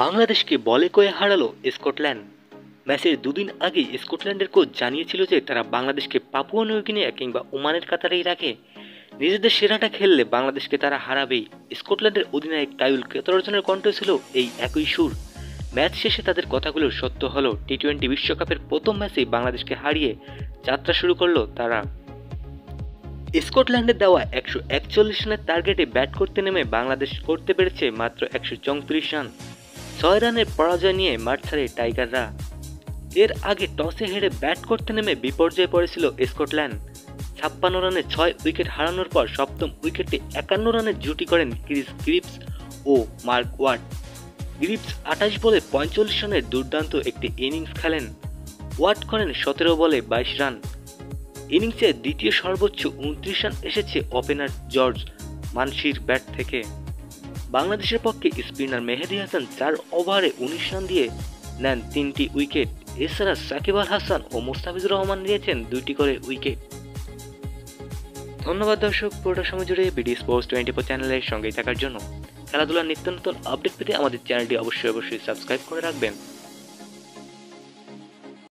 বাংলাদেশকে বলে কয়ে হারালো স্কটল্যান্ড। ম্যাচের দুদিন আগে স্কটল্যান্ডের কোচ জানিয়েছিল যে তারা বাংলাদেশকে পাপুয়া নিউগিনিয়া কিংবা ওমানের কাতারেই রাখে। নিজেদের সেরাটা খেললে বাংলাদেশকে তারা হারাবেই। স্কটল্যান্ডের অধিনায়ক কায়ুল কেতরজনের কণ্ঠ ছিল এই একই সুর। ম্যাচ শেষে তাদের কথাগুলো সত্য হলো। টি টোয়েন্টি বিশ্বকাপের প্রথম ম্যাচেই বাংলাদেশকে হারিয়ে যাত্রা শুরু করল তারা। স্কটল্যান্ডের দেওয়া একশো একচল্লিশ রানের টার্গেটে ব্যাট করতে নেমে বাংলাদেশ করতে পেরেছে মাত্র একশো চৌত্রিশ রান। ছয় রানের পরাজয় নিয়ে মাঠ ছাড়ে টাইগাররা। এর আগে টসে হেরে ব্যাট করতে নেমে বিপর্যয়ে পড়েছিল স্কটল্যান্ড। ছাপ্পান্ন রানে ছয় উইকেট হারানোর পর সপ্তম উইকেটে একান্ন রানের জুটি করেন ক্রিস গ্রিপস ও মার্ক ওয়াট গ্রিপস আঠাশ বলে পঁয়তাল্লিশ রানের দুর্দান্ত একটি ইনিংস খেলেন। ওয়াট করেন সতেরো বলে বাইশ রান। ইনিংসে দ্বিতীয় সর্বোচ্চ উনত্রিশ রান এসেছে ওপেনার জর্জ মানসির ব্যাট থেকে। বাংলাদেশের পক্ষে স্পিনার মেহেদি হাসান চার ওভারে উনিশ রান দিয়ে নেন তিনটি উইকেট। এছাড়া সাকিব আল হাসান ও মোস্তাফিজুর রহমান নিয়েছেন দুইটি করে উইকেট। ধন্যবাদ দর্শক, পুরোটা সময় জুড়ে বিডি স্পোর্টস টোয়েন্টি ফোর চ্যানেলের সঙ্গেই থাকার জন্য। খেলাধুলার নিত্য নতুন আপডেট পেতে আমাদের চ্যানেলটি অবশ্যই অবশ্যই সাবস্ক্রাইব করে রাখবেন।